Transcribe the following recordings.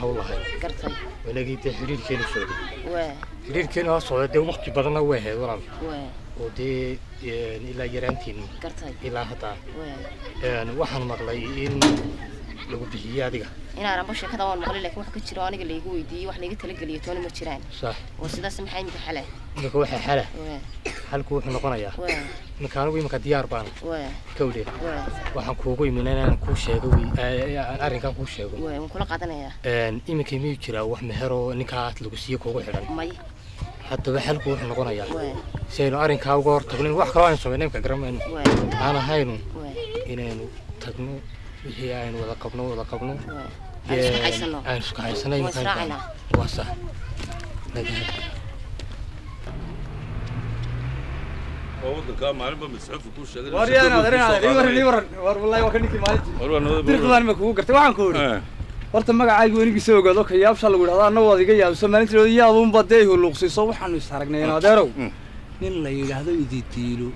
dee aan hawl lahayn gartay waynagii dee xidhiirkeenu socday waa xidhiirkeenu ha socda dee waqti badanna way ahayd walaal waa oo dee een, ilaa yaraantiin gartay ilaa hadda waa een, waxaan maqlay in lagu bixiyey adiga. Inaan amba sheekada waan maqlay laakiin wax ka jiro oo aniga laygu weydiiyey wax layga talageliyo toona ma jiraan. Sax. Oo sidaas maxaa imika xale? Iminka waxaa xala waa xalku wuxuu noqonayaa. Waa iminka anigu iminka diyaar baan waa kawdhe waa waxaan kuugu imin inaan kuu sheego wi- ee, aan arrinkan kuu sheego. Waa waan kula qaadanayaa Een, iminka miyuu jiraa wax meheroo ninkaa lagu siiye kuugu xidhan. May. Haddaba xalku wuxuu noqonayaa. Waa si aynu arrinkaa uga hor tagno in wax kaloo aynu samayno imka garamayno waa aan ahaynu waa inaynu tagno wixii aynu wada qabno wada qabno waa aan isku haysano aynu isku haysano Waan israacaynaa. waa sax Naga- oo waddankaa maalinba masxuufu kuu sheegay wariyaan adeerin adeer ii waran ii waran war wallahi waa ka ninkii maalintii dirqadaan ma kugu gartay waxaan ku idhi horta magacaygu wenigii soo ogaado ka yaabsha lagu yidhahdo anna waad iga yaabso maalintii loo yaabunba dee huluuqsiiso waxaanu is aragnay adeerow nin la yidhaahdo ididiilo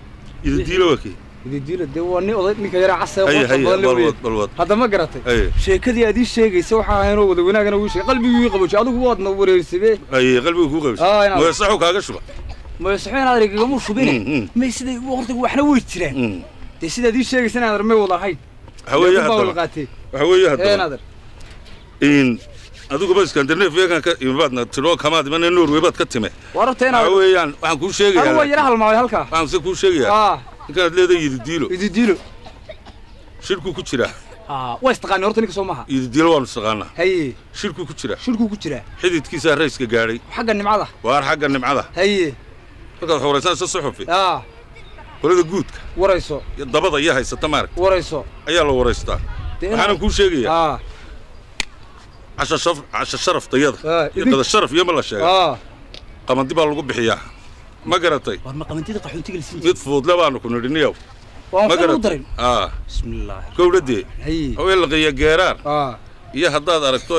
ididiilo waa kii ididiilo dee waa nin oday ninka yara casee haye qoorta haye badan la balwad weeyey balwad. Hadda ma garatay? Haye sheekadii aad ii sheegaysa waxaa ahaynoo wada wanaagana uu sheegay. Qalbiguu ii qaboojiyay adigu waadna wareersibe haye qalbiga kuu Ah, qabisay inaad- mooyasaxu kaaga shuba. Masaxeen aad igamu shubine. Mm, mm. may siday horta waxna way jiraan. Mm. dee sidaad ii sheegaysa inaan armay wada ahayn. Waxa weeye Laakiin baa wada haddaba qaatee waxa weeye een haddaba adeer in adiguba iskandinafiyakan ka imabaadna tidhoo kamaad imana norway baad ka time. War horta waxa inaad weeyaan waxaan kuu anigu waa sheegayaa yara halmaamay halkaa. Waxaan se kuu sheegayaa. Ah ninkaad leedahay ididiilo ididiilo shirkuu ku jiraa waa istaqaani horta ninka soo maha. Ididiilo waanu istaqaanaa. Haye shirkuu ku jiraa shirkuu ku jiraa xididkiisaa rayska gaadhay. Xagga nimcada. Waar xagga nimcada. Haye markaad xoraysanayso suxufi. Ah qolada guudka. Warayso. Dabada iyo haysata maaragta warayso. Ayaa la waraystaa. Waxaanan kuu sheegayaa casha sharafdayada Ah, iyo qada sharaf iyo ma la sheega qamadi baa lagu bixiyaa ma garatay? Mid fuudle baanu ku nidhi niyow. Bismillaahi. Gowdhadee haye haween laqiya geeraar. Ah. Iyo haddaad aragto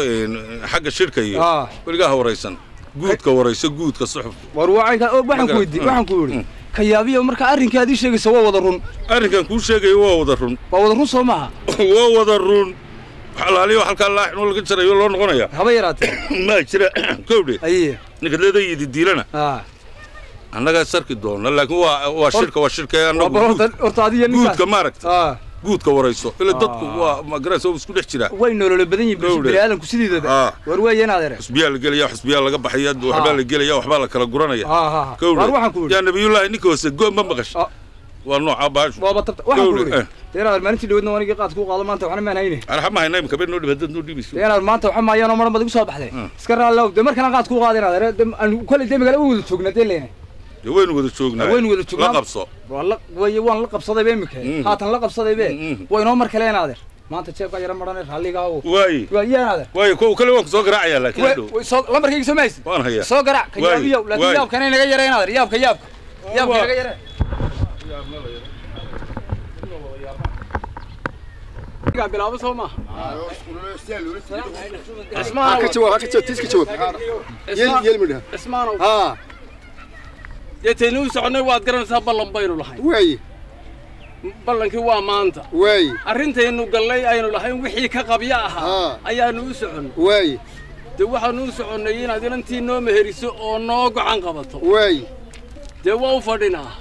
xagga shirka iyo Ah. weligaa ha waraysan. Guudka warayso guudka suxufka war waxaan ku weydiiyey mm. waxaan ku yidhi ka yaabiyo marka arrinka aad ii sheegaysa waa wada run. Arrinkan kuu sheegayo waa wada run. Waa wada run soo maaha waa wada run. Xalaaliyo halkaa laaxinoo laga jarayo loo noqonaya. Haba yaraatee. Maa jira. Gowdhe haye ninka leedahay ididiilana ah annagaa sarki doona laakiin waa waa shirka waa shirka waa guudka maaragta. Ah. Guudka warayso ila dadku waa magaraysa oo isku dhex jiraa way nololo badan yihiin Gowdhe. bini aadamku sidiidaba Ah. war weeyaan adeere xusbiyaa la gelaya xusbiyaa laga baxaya waxbaa la gelaya waxbaa la kala guranaya. Ah ah ku yidhi yaa nabiyullaahi ninka hoose go ma maqash. Ah. waa nooca baashu. Waaba tabta waxaan ku yidhi eh. dee inaad maalintii dhaweedna wanigii qaad kuu qaado maanta waxna maan hayne arxa ma hayna imika been noo dhib haddaad noo dhibayso dee inaad maanta waxa maayaanoo maran baad igu soo baxdee Mm. iska raallow dee markaan qaad adeere dee aan kolley dee magaala u wada joognaa dee leena. dee waynu wada joognaa. Waynu wada joognaa. la qabso. Waa la way waan la qabsadaybe imika Mm. haatan la qabsadaybe Mm. waa inoo mar kale adeer maanta jeebka yara marane raalligaagu waaye waa iyaan adeer waaye kow kale waan ku soo garaacaya laakiin hadhow. lambarkayga soo mahaysid waan hayaa. Soo garac ka Waay, yaabiyow laakiin waay. yaabkana inaga yareen adeer yaabka yaabka. Yaabka inaga yareen bilaabo soo maaha Ha ka jawaab, ha ka jawaab, tis ka jawaab. Yeel, yeel midha. ismaanow. Ha, dee taynuu soconay waad garanaysaa ballan baynu lahayn. Waaye, ballankii waa maanta. Waaye, arrintaynu gallay aynu lahayn wixii ka qabya ahaa Haa. ayaanu u soconnay. Waaye, dee waxaanu u soconnay inaad inantii noo meheriso oo noo gacan qabato. Waaye. dee waa u fadhinaa.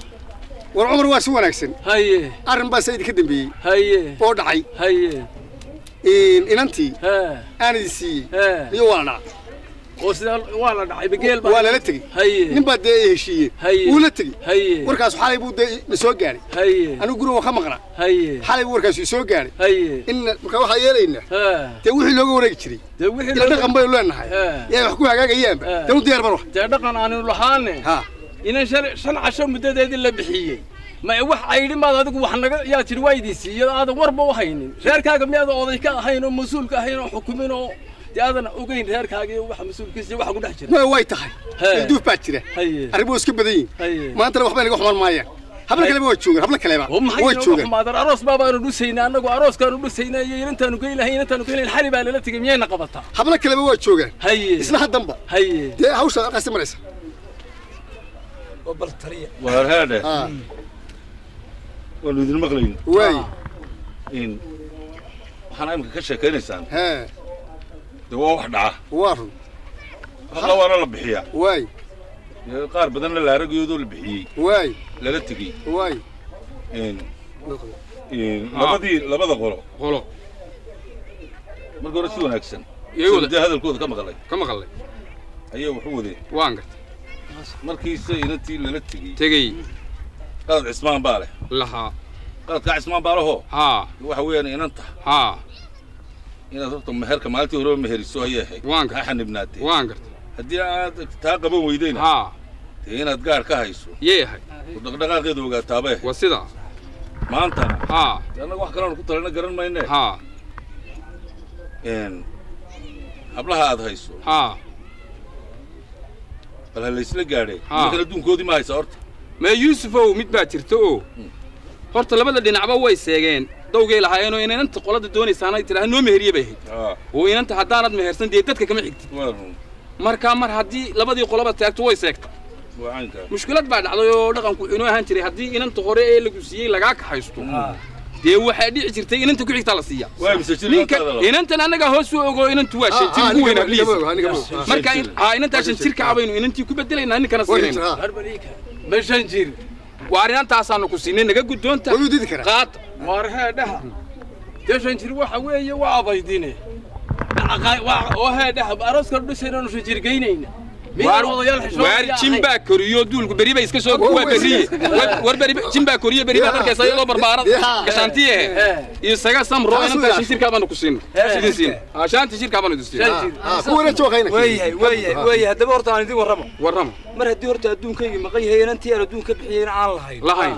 War Cumar waa si wanaagsan. haye Arrin baa sayid ka dambeeyey. Haye oo dhacay. haye In inantii hee aan idin siiyey. Iyo waa la dhacay. Oo sidaa waa la dhacay bageel baa Waa lala tegey. haye Nin baa dee heshiiyey. Haye. Wuu la tegey. haye Warkaas xalay buu dee na soo gaadhay. haye Anigu guriga waan ka maqnaa. haye Xalay buu warkaas ii soo gaadhay. haye In marka waxaa yeelaynaa hee dee wixii looga wareegi jiray. dee wixii Ila loo- dhaqan baynu leenahay. Haa. Yaa wax ku hagaagayaanba. Haa. Dee u diyaar baan wax. dee dhaqan aanu lahaane Ha. inan shan shan casho muddadeedii la bixiyey ma wax caydhi maad adigu wax naga yaa tiri waa idin siiyey aadan warba u haynin reerkaaga miyaada oday ka ahayn oo mas'uulka ahayn oo xukumin oo dee aadan ogeyn reerkaaga iyo waxa mas'uulkiisa waxa ku dhex jira. Way tahay. Ilduuf baa jira. haye Arrimo iska badan yihiin. haye maantana waxba inaga xumaan maayaan habla kaleba waa joogaan habla kaleba way inooga joogaan xumaadaan aroos baabaanu dhusaynaa annagu arooskaanu dhusaynaa iyo inantaanu geylahay inantaanu geylahay xali baa lala tegay miyayna qabataa? Habla kaleba waa joogaan isla haddanba dee hawsha qasti maraysa. Waar haadhe Ah, waanu idin maqlayno. Waay in waxaana imika ka sheekaynaysaan dee waa wax dhaca waa run. Hadla waana la bixiyaa. Waay. Qaar badanna laaragoodoo la bixiyey. Waay. Lala tegey. Waay. Labadii labada qolo. Qolo. Marka hore si wanaagsan. Dee hadalkooda ka maqlay ka maqalay. Ayaa wuxuu wadeen waan gartay markiise inantii lala tegey. Tegey. Qalad cismaan baa leh lahaa qaladkaa cismaan baa lahoo haa. Waxa weeyaan inanta. Haa inaad horta meherka maalintii horeba meheriso ayay ahayd Waan ha xanibnaatee waan gartay. Haddii aad taa qaban weydayna dee inaad gaar ka hayso yee ahay oo dhaqdhaqaaqeeda ogaataabay waa sidaa maantana dee annaga wax kaleanu ku talana garan mayne. Haa een hablaha aad hayso. Haa bal ha laysla gaadhee Ha. ninkan adduunkoodii ma haysa horta. Mee yuusufow mid baa jirta oo horta labada dhinacba way seegeen dawgay lahaayeenoo in inanta qolada doonaysaana tidhaha noo meheriye bay ahayd. Oo inanta haddaanad mehersan dee dadka kama xigtid. Markaa mar haddii labadii qoloba taagto way seegta mushkilad baa dhacday oo dhaqanku inoo ahaan jiray haddii inanta hore ee lagu siiyey lagaa kaxaysto. Dee waxaa dhici jirtay inanta ku xigtaa la siiya. Ninka inantan annagaa hoos u ogo inantu waa shan jir ugu weyn hablihiisa marka in- aa inantaa shan jirka abaynu inantii ku bedelaynaa ninkana siinayna ma shan jir waa arintaasaanu ku siinay naga guddoonta. Qaata war heedhaha dee shan jir waxa weeye waa abaydine. Oo heedhaha arooska dhisaynaanu shan jir geynayna miyaan odayaal waar jin baa koriyo duulku beri bay iska soo waa beriye War- war beri jin baa koriyo beri baa arkaysa iyadoo barbaarad gashaantiye isaga samro inanta shan jirkaa baanu ku siinay sidin siin aa shaanti jirkaa baanu idin siinay kuwana joogayna waayahay waayahay waayahay haddaba horta aan idin warramo warrama mar haddii horta adduunkaygi maqan yahay inantii aan adduun ka bixiyeyna aan lahayn. Lahayn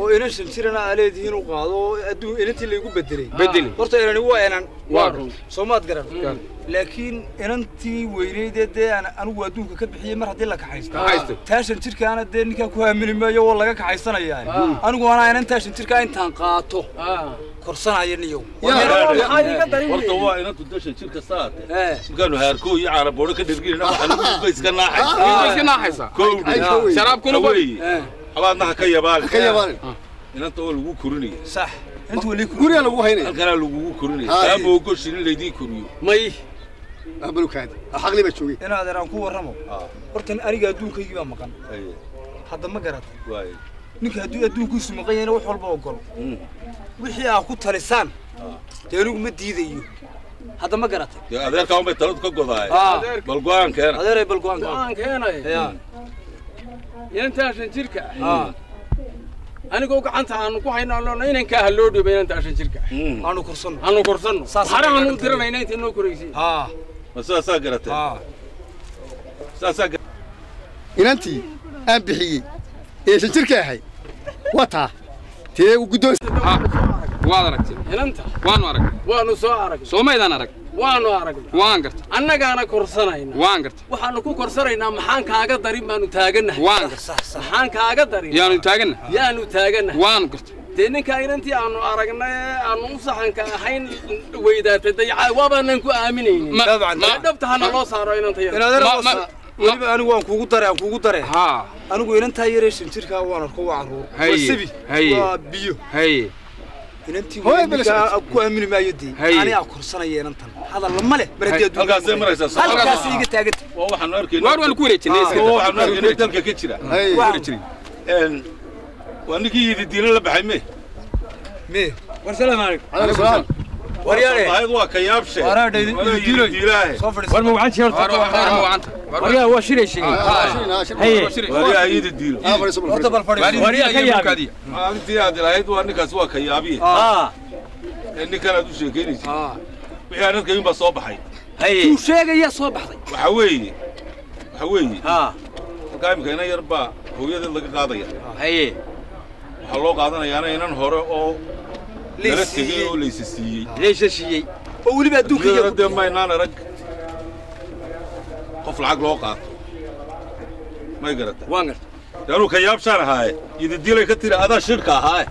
oo inan shan jirana aa leedihiin u qaado oo adduun inantii laygu bedelay bedeli. Horta inani waa inan waa run soomaad garan laakiin inantii weyneydee dee aan anigu adduunka ka bixiyey mar haddii la kaxaysto Kaxaysto. taa shan jirkaana dee ninkaa ku haamini maayo oo laga kaxaysanayaa anigu anaa inantaa shan jirkaa intaan qaato korsanaya niyow horta waa inantu dashan jirka saate markaanu haarkoo iyo caanaboodho ka dherginayna waxaanu iska naaxay Way iska naaxaysaa Ay, sharaabkuna wa weeye habaadna ha ka yabaale ka yabaanin inanta oo lagu korinaya sax inta wali ku guriga lagu haynaya halkanaa lagugu korinaya Haye. taa moogoshi in laydii koriyo may abalukaadi xaqli baa joogay inaad eraan ku warramo. Horta aniga adduunkaygii baa maqan. Hadda ma garata waaye. ninka hadduu adduunkiisu maqan yahayna wax walba ogol Mm. wixii aa ku talisaan dee anigu ma diidayo. Hadda ma garatay dee adeerkaa unbay taladu ka godaaye Ah. bal go'aan keena. Adeeray bal go'aan go'aan keenay ya inantaa shan jirka. Ah. Anigoo gacanta aanu ku hayno inankaa ha loo dhiiba inantaa shan jirka. Mm. aanu korsanno. Aanu korsanno. Saas hare ayay aanu garatay. diranayna inta noo koraysiin inantii aan bixiyey ee shan jirka ahay waa taa tee guddoon ha. Waad aragtay inanta. Waanu aragnay waanu soo aragnay soo maydaan arag. Waanu aragnay waan gartay annagaana korsanayna. Waan gartay waxaanu ku korsanaynaa maxaan kaaga darin? Baanu taaganahay waan sax maxaan kaaga darin? Yaanu taagana yaanu taaganahay waanu gartay dee ninkaa inantii aanu aragnay ee aanu u saxanka ahayn weydaatay dayacaa waabaanan ku aaminaynin Ma- Dabcan, ma- ee dhabta hana loo saaro inanta yar inaad Ma- ma- eraan weliba anigu waan kuugu dare aan kuugu dare ha anigu inantaa yaree shan jirkaa waan arko waa carruur waa Haye, sabi haye. waa biyo haye inantii Hooy, ninkaa bal- ku aamini maayo dee Haye. anigaa korsanaya inantan hadal lama leh mar haddii adduunka halkaasay maqan maraysaa yahay. soo halkaas iga taaganta waa waxaanu arkayna waar waanu ku wareejinay iska waa waxaanu arkayna dalka ka jira Haye. Waa- Een, waa ninkii yidi diina la baxay me me war salaam calaykum alaykum salaam waryaale ahayd waa ka yaabshe Waraa dhaydi- Waa yidi diilay. diilaahe soo fadhiisa war ma waxaan jeer waar waar waar waanta waryaa waa shiray shigay wariyaa yidi diilo horta bal fadhiiso wariyaa ka yaabkaadi maalintii aad ilahayd waa ninkaas waa ka yaabiye ah ee ninkan aad u waxaa loo qaadanayaana inan hore oo lala Laysa tegay siiyey. oo laysa siiyey leesha siiyey oo weliba adduunka dee maynaan arag qof lacag loo qaato may garata waan garta dee anuu ka yaabshaan ahaaye yididilay ka tiri adaa shirka ahaaye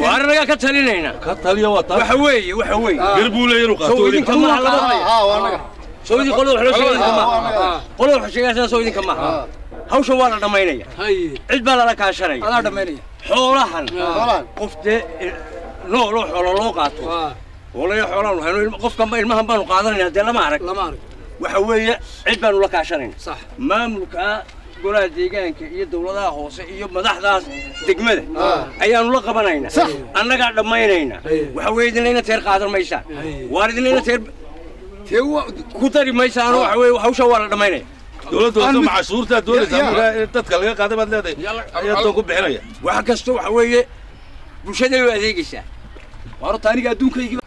waa arinagaa ka talinayna ka taliya waa taas waxa weeye waxa weeye bir buu leeyahay inuu qaato idinka maaha labada haa waa naga soo idin qolada wax loo sheegay idinka maaha aa qolada wax sheegaysaa soo idinka maaha hawsha waa la dhammaynaya cid baa lala kaashanaya xoolahan. Qof dee nooloo xoolo loo qaato. Walaya xoolaan waxaynu qofkanba ilmahan baanu qaadanayna dee lama arag. Waxa weeye cid baanu la kaashanayna sax. Maamulka golaha deegaanka iyo dawladaha hoose iyo madaxdaas degmada ayaanu la qabanayna annagaa dhammaynayna waxa weeye idinlayna teer qaadan maysaan waan idinlayna teer ku dari maysaan waxa weeye hawsha waa la dhammaynaya dowladda hoose macashuurtaa doonaysaa markaa in dadka laga qaada baad leedahay ayaa doon ku bixinaya wax kasta waxa weeye bulshaday u adeegaysaa waa horta aniga adduunkaygii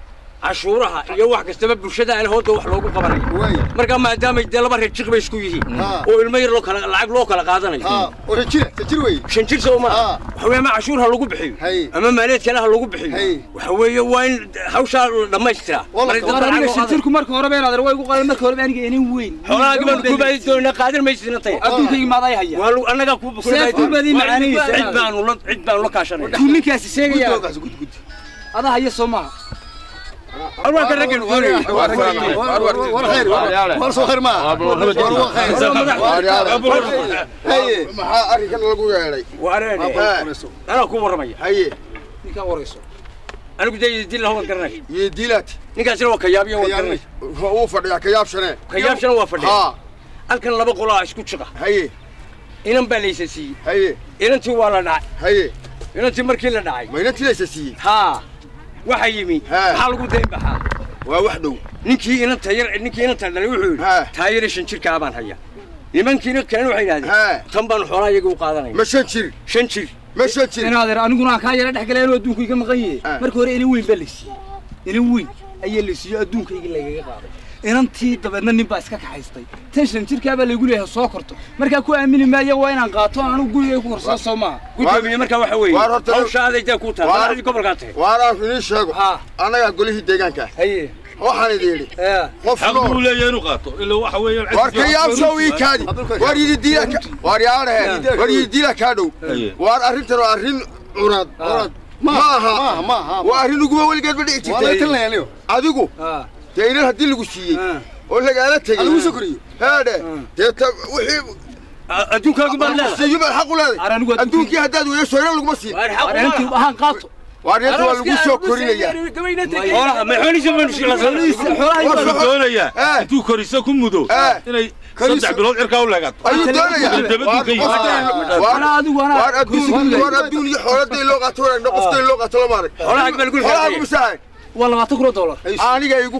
cashuuraha iyo wax kastaba bulshada aan hooda wax loogu qabanayo markaa maadaamay dee laba reer jiq bay isku yihiin oo ilmo yar lacag loo kala qaadanayo shan jir soo ma Ha. waxa weeye ama cashuur ha lagu bixiyo. Ama maaliyaed kale ha lagu bixiyo. Waxa weeye waa in hawshaa la dhammaystiraa shantirku marka hore been adeer way igu qaadan. Marka hore aniga inin weyn. Xoolahaagi baanu ku baadi doonaa qaadan maysidna tay adduunkaygi maaday haya waa annagaa ku baadi macaanaysa. cid baanu la cid baanu la kaashanayna kuu ninkaasi sheegaya gudoogaas gud gud adaa haya soo maaha alwaanka raggan doonayay war khayr war soo khayr ma war waa khayr haye maxaa arrinkan lagu yeedhay wareene anaa ku warramaya haye ninkaa warayso anigu dee dilla waan garanay iyo diilaad ninkaasina waa kayaabiyo waan garanay uu fadhiyaa kayaabshane kayaabshana waa fadhiya haa halkan laba qolaa isku jiqa haye inan baa laysa siiyey haye inantii waa la dhacay haye inantii markii la dhacay ma inantii laysa siiyey haa waxa yimi Ha. maxaa lagu dayn baxaa waa wax dhow ninkii inanta yar ninkii inanta dhalay wuxuu yidhi Ha. taayare shan jirkaa baan haya nimankiina kalena waxay Ha. yidhahdeen tan baan xoolaa iyaga u qaadanaya ma shan jir shan jir ma shan jir in adeer aniguna aan kaa yara dhex galay anuu adduunka iga maqan yahay Ah. marka hore inin weyn baa la siiyey inin weyn ayaa la siiyey adduunkayga lagaga qaaday inantii dabeedna nin baa iska kaxaystay tan shan jirkaa baa laygu leeyahay soo korto. Markaa ku aamini maayo waa inaan qaato aan anigu gurigay ku korsado soo maaha gudoomiye markaa waxa weeye. hawsha adaydaa kuu tahay madaxdii gobolkaa tahay. Waanaan idiin sheego. Annagaa golihii deegaanka. Ah haye. Waxaan idin yidhi ee qof buu leeyahay inuu qaato ilaa waxa weeyaan war kayaabshow ii kaadi. war yidi diila war yaadhahe war yidi diila kaa dhow. Waar arrintan waa arrin cunad cunad ma aha waa arrin uguba weligeedba dhici jirtay adigu ha dee inan haddii lagu siiyey oo lagaala tegey heedhe dee ta wixii adduunkaagu baan leedahay siiyo baad xaq u anigu adduunkii haddaad weeso inan laguma siin waar xaq war inantii ahaan qaato waar inanta waa lagu soo korinayaa Eh. intuu koriso ku mudo Eh. inay saddex bilood cirkaa u leegato waar adduun iyo xooladay loo qaato wanaagna qoftay loo qaato lama arag xoolaha gumisahay waa labaatan kun oo dollar aniga igu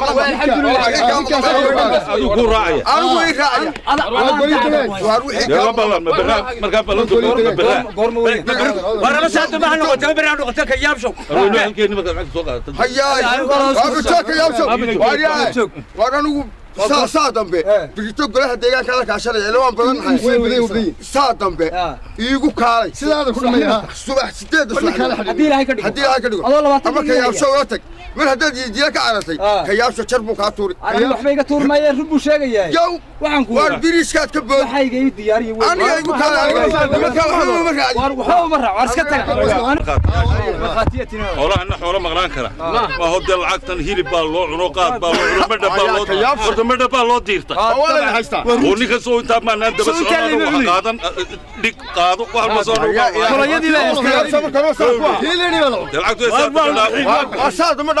kara waa hodee lacagtan hilib baa loo cuno qaad baa loo cuno medha baa loo horta medha baa loo diirta oo ninka soo intaa maanaan daba soconaano wax qaadan dhig qaado wax walba soo kolayadii baa dee lacagtu ay saa saa dama dhaaf maysa ama qaad u cuna ama ama kayaabsho siiyo ama timir siiyo ama ciid mar haddaad jiijiye ka carasay ah. kayaasho jar buu kaa tuuri. Waxba iga tuurmaayeen run buu sheegayaa yow waxaan ku waar biriishkaad ka bood. Waxayga ii diyaariyo aniga igu taalawaxba uma raac war iska taga ana xoolo maqnaan kara. Ah. Waa hodee lacagtan hilib baa loo cuno qaad baa loo cuno medha baa loo horta medha baa loo diirta. Ah, Oo ninka soo intaa maanaan daba socon qaadan uh, uh, dhig qaado wax ma soo nuugaa lacagtu